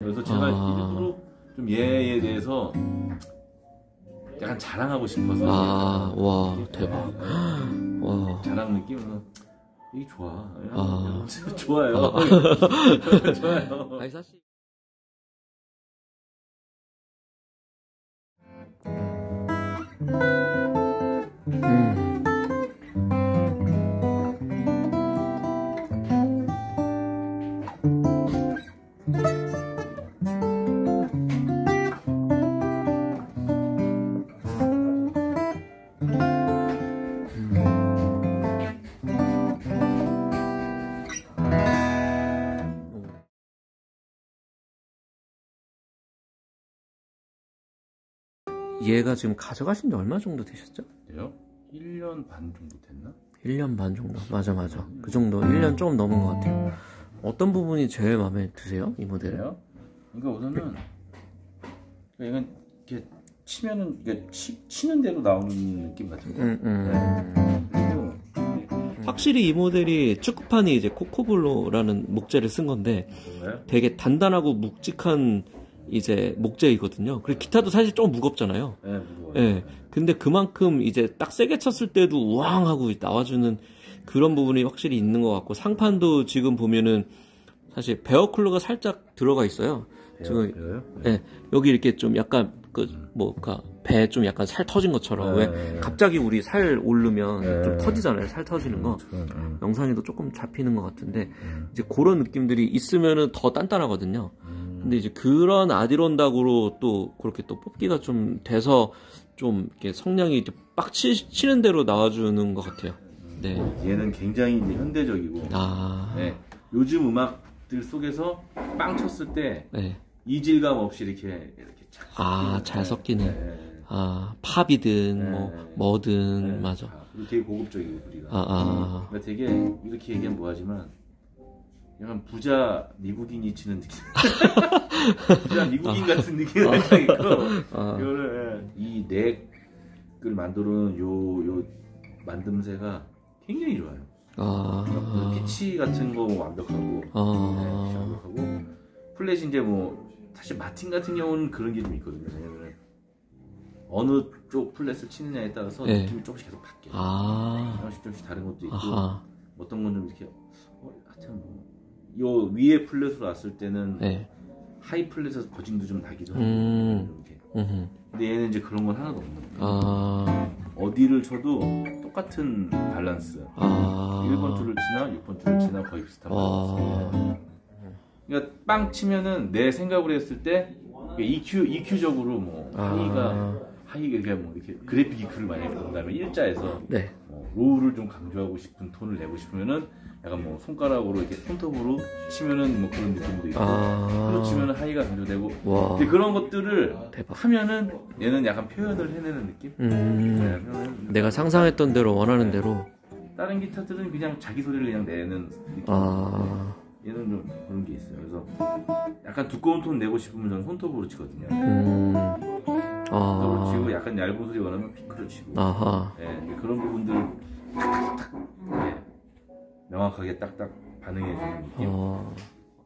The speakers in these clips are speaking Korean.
그래서 제가 아. 일부러 좀 얘에 대해서 약간 자랑하고 싶어서 아, 와, 대박. 네, 와. 자랑 느낌으로 이게 좋아. 아. 좋아요. 좋아요. 아니, 사실. 음. 얘가 지금 가져가신 지 얼마 정도 되셨죠? 그래요? 1년 반 정도 됐나? 1년 반 정도. 맞아, 맞아. 그 정도. 1년 조금 넘은 것 같아요. 어떤 부분이 제일 마음에 드세요? 이 모델은? 그러니까 우선은 이건 이렇게 치면은 이게 치, 치는 대로 나오는 느낌 같은 거. 음, 음. 그리고 확실히 이 모델이 축구판이 이제 코코블로라는 목재를 쓴 건데? 되게 단단하고 묵직한 이제 목재이거든요. 그리고 기타도 사실 좀 무겁잖아요. 네, 무거워요. 예. 근데 그만큼 이제 딱 세게 쳤을 때도 우왕 하고 나와주는 그런 부분이 확실히 있는 것 같고 상판도 지금 보면은 사실 베어클로가 살짝 들어가 있어요. 지금 그래요? 예, 여기 이렇게 좀 약간 그 뭐까 배 좀 약간 살 터진 것처럼 네, 왜 네. 갑자기 우리 살 오르면 네. 좀 터지잖아요. 살 터지는 거. 음, 영상에도 조금 잡히는 것 같은데 음, 이제 그런 느낌들이 있으면은 더 단단하거든요. 음. 근데 이제 그런 아디론닥으로 또 그렇게 또 뽑기가 좀 돼서 좀 이렇게 성량이 이렇게 빡 치, 치는 대로 나와주는 것 같아요. 네. 얘는 굉장히 이제 현대적이고 아. 네, 요즘 음악들 속에서 빵 쳤을 때 네. 이질감 없이 이렇게 이렇게 착 아, 섞이는, 잘 네, 섞이는. 네, 아, 팝이든 네. 뭐 뭐든 네. 맞아. 아, 되게 고급적이고 우리가 아, 아. 그러니까 되게 이렇게 얘기하면 뭐하지만 약간 부자 미국인이 치는 느낌 부자 미국인 같은 느낌이 살짝 있고 아. 이거를 이 넥을 만드는 요, 요 만듦새가 굉장히 좋아요 아. 피치 같은 거 완벽하고 네, 아. 완벽하고 플랫이 이제 뭐 사실 마틴 같은 경우는 그런 게 좀 있거든요 왜냐면 어느 쪽 플랫을 치느냐에 따라서 네. 느낌이 조금씩 계속 바뀌어요 아. 조금씩 조금씩 다른 것도 있고 아하. 어떤 건 좀 이렇게 어, 하여튼 뭐 요 위에 fret으로 왔을 때는 네. high fret에서 buzzing도 좀 나기도 하고 음. 이렇게 음. 근데 얘는 이제 그런 건 하나도 없는 거예요 아. 어디를 쳐도 똑같은 밸런스 아. 1번 줄을 치나 6번 줄을 치나 거의 비슷한 밸런스 와. 그러니까 빵 치면은 내 생각으로 했을 때 EQ EQ적으로 뭐 high가 아. high가 그냥 뭐 이렇게 graphic EQ를 만약에 본다면 일자에서 네. 뭐 low를 좀 강조하고 싶은 톤을 내고 싶으면은 약간 뭐 손가락으로 이렇게 손톱으로 치면은 뭐 그런 느낌도 있고 아. 손으로 치면은 하이가 강조되고 와. 근데 그런 것들을 대박. 하면은 얘는 약간 표현을 해내는 느낌? 음. 네, 내가 상상했던 대로 원하는 대로. 다른 기타들은 그냥 자기 소리를 그냥 내는 느낌. 아. 얘는 좀 그런 게 있어요. 그래서 약간 두꺼운 톤 내고 싶으면 저는 손톱으로 치거든요. 음. 손톱으로 아. 치고 약간 얇은 소리 원하면 피크로 치고. 아하. 예, 그런 부분들 탁탁탁 예, 명확하게 딱딱 반응해주는 느낌. 어.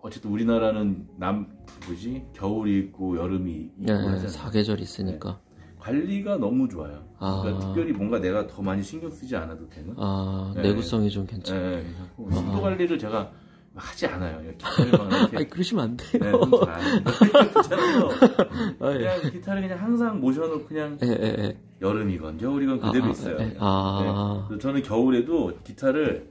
어쨌든 우리나라는 남 뭐지 겨울이 있고 여름이 있고 네. 사계절 있으니까. 관리가 너무 좋아요. 아. 그러니까 특별히 뭔가 내가 더 많이 신경 쓰지 않아도 되는. 아, 네. 내구성이 좀 예, 괜찮아. 예, 괜찮고 습도 관리를 제가 하지 않아요. 이렇게 아니, 그러시면 안 네, 돼요. 귀찮아서 아, 예. 그냥 기타를 그냥 항상 모셔놓고 그냥 예, 예, 예. 여름이건 겨울이건 아, 그대로 아, 있어요. 예, 아. 네. 저는 겨울에도 기타를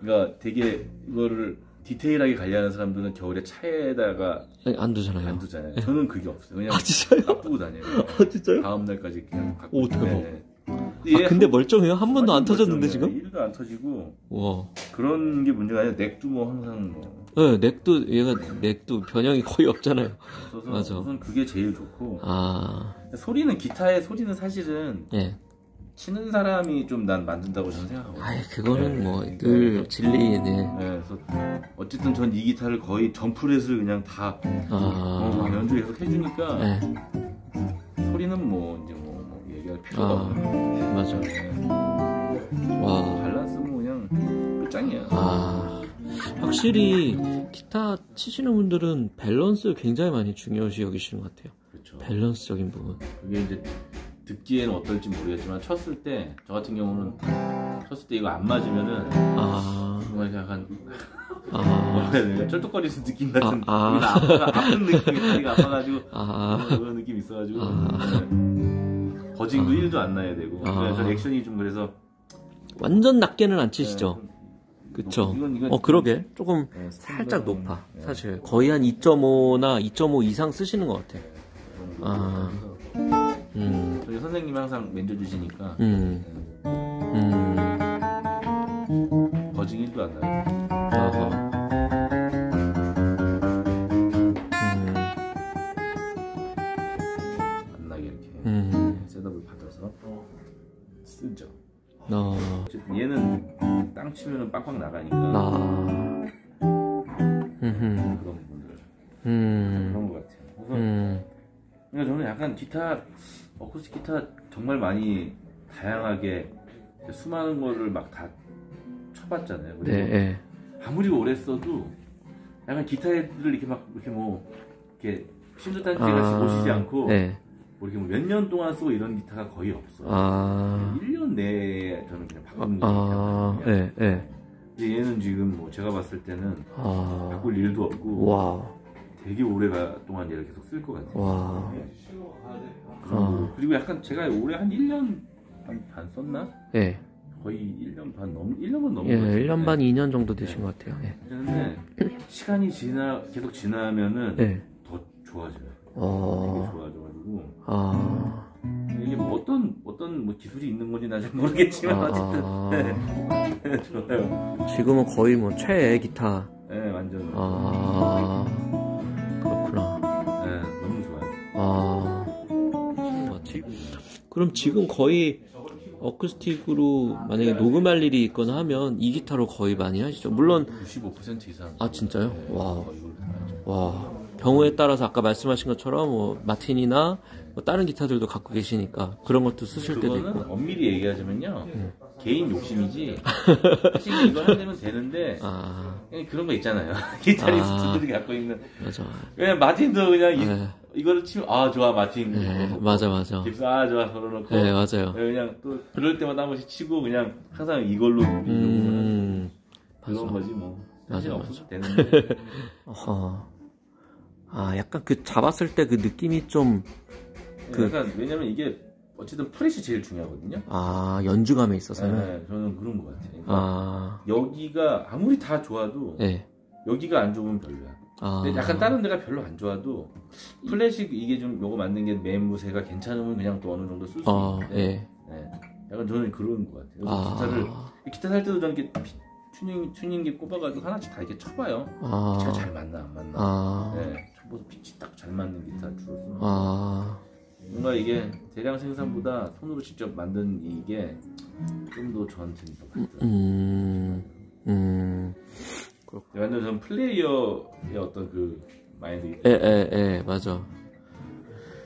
그러니까 되게 이거를 디테일하게 관리하는 사람들은 겨울에 차에다가 아니, 안 두잖아요. 안 두잖아요. 저는 그게 없어요. 그냥 아, 진짜요? 놔두고 다녀요. 아, 진짜요? 다음 날까지 그냥 갖고 오, 대박. 네. 아, 근데 멀쩡해요? 한 번도 안 터졌는데, 지금? 일도 안 터지고 와. 그런 게 문제가 아니라 넥도 뭐 항상 뭐 네, 넥도, 얘가, 넥도 변형이 거의 없잖아요. 맞아. 우선 그게 제일 좋고 아, 소리는 기타의 소리는 사실은 예. 치는 사람이 좀 난 만든다고 저는 생각하거든요. 아이, 그거는 네. 뭐, 늘 진리네. 네, 그래서 어쨌든 전 이 기타를 거의 전프렛을 그냥 다 어, 아, 연주 계속 해주니까 네. 소리는 뭐 이제 뭐, 뭐 얘기할 필요가 아. 없는 맞아. 네. 와. 밸런스 뭐 그냥 끝장이야. 아, 확실히 기타 치시는 분들은 밸런스 굉장히 많이 중요시 여기시는 것 같아요. 그렇죠. 밸런스적인 부분. 그게 이제 듣기에는 어떨지 모르겠지만 쳤을 때 저 같은 경우는 쳤을 때 이거 안 맞으면은 아, 정말 약간 아, 뭐라 해야 되나 쩔뚝거리는 느낌 같은 아, 아. 아파가 아픈 느낌이 다리가 아파가지고 아, 그런 느낌 이 있어가지고 아. 네. 거진도 1도 안 나야 되고 아. 그래서 액션이 좀 그래서 완전 낮게는 안 치시죠? 네, 그쵸? 이건- 이건 어, 그러게. 조금 네, 살짝 높아. 네. 사실. 거의 한 2.5나 2.5 이상 쓰시는 것 같아. 아. 선생님이 항상 맨져 주시니까. 음, 음. 1도 안 나요. 아하. 음, 안 나게 이렇게 음, 셋업을 받아서 쓰죠. 어, 얘는 땅 치면은 빵빵 나가니까 나, 음, 그런 부분들. 음, 그런 것 같아요. 그래서 음, 그러니까 저는 약간 기타 어쿠스틱 기타 정말 많이 다양하게 수많은 거를 막 다 쳐봤잖아요. 그리고 네, 네. 아무리 오래 써도 약간 기타를 이렇게 막 이렇게 뭐 이렇게 신듯한 기가 보시지 않고 네. 뭐 이렇게 몇년 동안 쓰고 이런 기타가 거의 없어. 아, 1년 내에 저는 그냥 바꾸는 아, 기타거든요. 네, 네. 근데 얘는 지금 뭐 제가 봤을 때는 아, 바꿀 일도 없고 와, 되게 오래가 동안 얘를 계속 쓸 것 같아요. 와, 그 정도로. 그리고 약간 제가 올해 한 1년 반, 반 썼나? 예, 거의 1년 반 넘, 1년은 넘은 예, 것 같아요. 1년 반, 2년 정도 되신 것 같아요. 예. 근데 시간이 지나 계속 지나면은 네. 더 좋아져요. 되게 어, 좋아져가지고 아, 이게 뭐 어떤 어떤 뭐 기술이 있는 건지 나는 잘 모르겠지만 어쨌든 아, 좋아요. 지금은 거의 뭐 최애 기타. 네, 완전 아, 그럼 지금 거의 어쿠스틱으로 만약에 녹음할 일이 있거나 하면 이 기타로 거의 많이 하시죠. 물론 95% 이상. 아 진짜요? 와, 다 하죠. 와 경우에 따라서 아까 말씀하신 것처럼 뭐 마틴이나 뭐 다른 기타들도 갖고 계시니까 그런 것도 쓰실 때도 있고. 엄밀히 얘기하자면요 개인 욕심이지? 사실 이거 하려면 되는데 아. 그런 거 있잖아요. 기타리스트들이 갖고 있는. 맞아. 그냥 마틴도 그냥 이, 네. 이거를 치면 아 좋아 마틴. 네, 맞아 맞아. 깁스 아 좋아 걸어놓고. 네 맞아요. 그냥 또 그럴 때마다 한 번씩 치고 그냥 항상 이걸로 음... 음 그런 거지 뭐. 사실 맞아, 없어도 되는데. 어허. 아 약간 그 잡았을 때 그 느낌이 좀 그- 약간 왜냐면 이게 어쨌든 프렛이 제일 중요하거든요 아 연주감에 있어서는 네, 저는 그런 것 같아요 그러니까 아 여기가 아무리 다 좋아도 네. 여기가 안 좋으면 별로야 아 근데 약간 다른 데가 별로 안 좋아도 fret이 이게 좀 요거 맞는 게 매무새가 괜찮으면 그냥 또 어느 정도 쓸수 아, 있는데 예. 네. 약간 저는 그런 것 같아요. 아, 기타를 기타 살 때도 저는 이렇게 피- 튜닝 튜닝기 꼽아가지고 하나씩 다 이렇게 쳐봐요. 아, 잘 맞나 안 맞나. 아, 네, 쳐보서 피치 딱잘 맞는 기타 주로 쓰는. 아, 뭔가 이게 대량 생산보다 손으로 직접 만든 이게 좀 더 저한테는 더 맞더라고요. 음, 음, 완전 저는 플레이어의 어떤 그 마인드. 에, 에, 에, 맞아.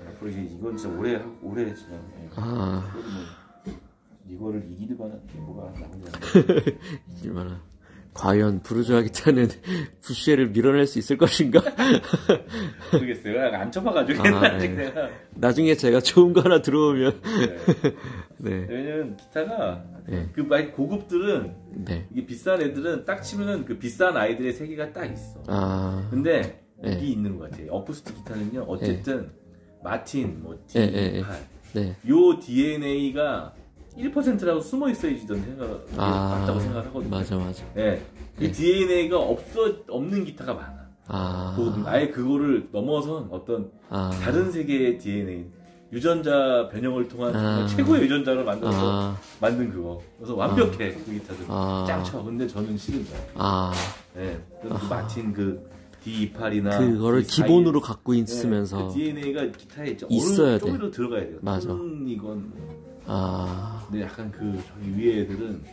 앞으로 이제 이건 진짜 오래 하- 오래 진짜. 예. 아, 뭐 이거를 이기드가는 뭐가 나오지 않나. 얼마나. 과연 부르주아 기타는 부쉐를 밀어낼 수 있을 것인가? 모르겠어요. 안 쳐봐가지고 아, 옛날에 네. 내가. 나중에 제가 좋은 거 하나 들어오면, 네. 네, 왜냐면 기타가 네. 그막 고급들은 네. 이게 비싼 애들은 딱 치면은 그 비싼 아이들의 세계가 딱 있어. 아, 근데 네. 여기 있는 것 같아요. 어쿠스틱 기타는요. 어쨌든 마틴, 뭐 D, 네, 네, 네. 8 네. 요 DNA가 1%라고 숨어 있어야지 전 생각 아, 맞다고 생각하거든요. 맞아, 맞아. 네. 그 네. DNA가 없어 없는 기타가 많아. 아, 그 아예 그거를 넘어선 어떤 아, 다른 세계의 DNA 유전자 변형을 통한 아. 최고의 유전자를 만들어서 아, 만든 그거. 그래서 완벽해 그 기타들. 아. 짱 쳐. 근데 저는 싫은 거야. 아, 네. 그래서 그 마틴 그 D28이나 그거를 기본으로 갖고 있으면서, 그 DNA가 기타에. 있어야 돼. 쪽으로 들어가야 돼요. 맞아. 이건 아, 근데 약간 그 저기 위에 애들은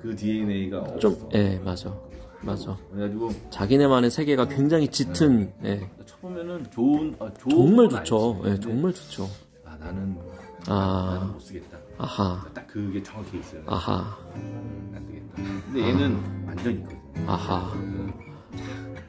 그 DNA가 없어. 좀, 예, 맞아. 맞아. 그래가지고 자기네만의 세계가 굉장히 짙은, 예. 쳐보면은 좋은 아, 좋은 정말 건 좋죠. 예, 정말 좋죠. 아 나는 아. 나는 못 쓰겠다. 아하. 딱 그게 정확히 있어요. 아하. 안 되겠다. 근데 얘는 완전 있거든. 아하.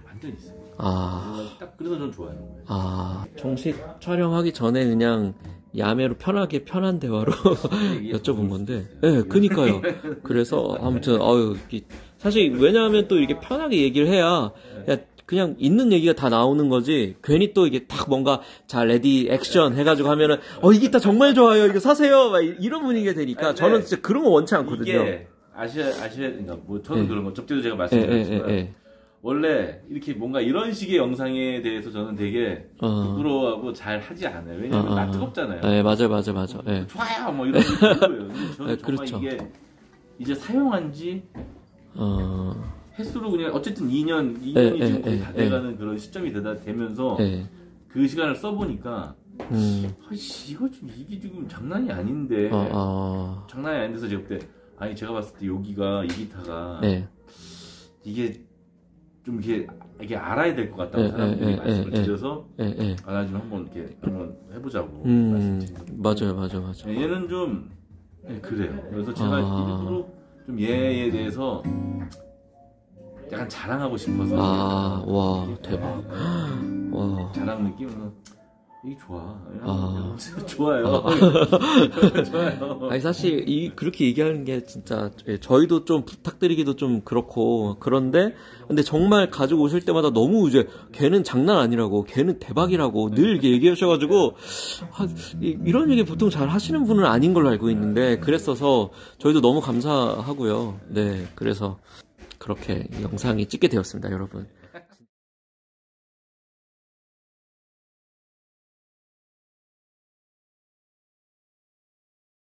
완전 있어. 아. 딱 그래서 전 거예요. 아. 정식 촬영하기 전에 그냥 야매로 편하게 편한 대화로 여쭤본 건데. 예, 네, 그니까요. 그래서 아무튼 아유 이- 사실 왜냐하면 또 이렇게 편하게 얘기를 해야 야, 그냥 있는 얘기가 다 나오는 거지. 괜히 또 이게 딱 뭔가 자 ready action 해가지고 하면은 어이 기타 정말 좋아요. 이거 사세요. 막 이- 이런 분위기가 되니까 저는 네. 진짜 그런 거 원치 않거든요. 이게 아시아 아시아 그러니까 뭐 저는 예. 그런 거 접때도 제가 예, 예, 말씀드렸지만 예, 예. 원래 이렇게 뭔가 이런 식의 영상에 대해서 저는 되게 어. 부끄러워하고 잘 하지 않아요. 왜냐면 어, 낯 어. 뜨겁잖아요. 예, 맞아요, 맞아요, 맞아요. 예. 좋아요, 뭐 이런 거. 근데 저는 네, 정말 그렇죠. 이게 이제 사용한 지 어, 횟수로 그냥 어쨌든 2년, 2년이 예, 지금 예, 거의 예, 다 예. 돼가는 그런 시점이 되다 되면서 예. 그 시간을 써보니까 음, 아이씨 이거 좀 이게 지금 장난이 아닌데 어, 어, 장난이 아닌데서 제가 그때 아니 제가 봤을 때 여기가 이 기타가 예. 이게 좀 이게 이게 알아야 될 것 같다고 예, 사람들이 예, 말씀을 예, 예. 드려서 예, 예. 아나 좀 한번 이렇게 한번 해보자고 음, 말씀드린 맞아요, 맞아요, 맞아요. 예, 얘는 좀 예, 그래요. 그래서 제가 아. 일부러 좀 얘에 대해서 약간 자랑하고 싶어서 아, 와, 이렇게 대박. 와, 자랑 느낌으로 이게 좋아. 아. 좋아요. 좋아요. 아니 사실 이 그렇게 얘기하는 게 진짜 예, 저희도 좀 부탁드리기도 좀 그렇고 그런데 근데 정말 가지고 오실 때마다 너무 이제 걔는 장난 아니라고 걔는 대박이라고 늘 이렇게 얘기하셔가지고 아, 이- 이런 얘기 보통 잘 하시는 분은 아닌 걸로 알고 있는데 그랬어서 저희도 너무 감사하고요. 네 그래서 그렇게 영상이 찍게 되었습니다, 여러분.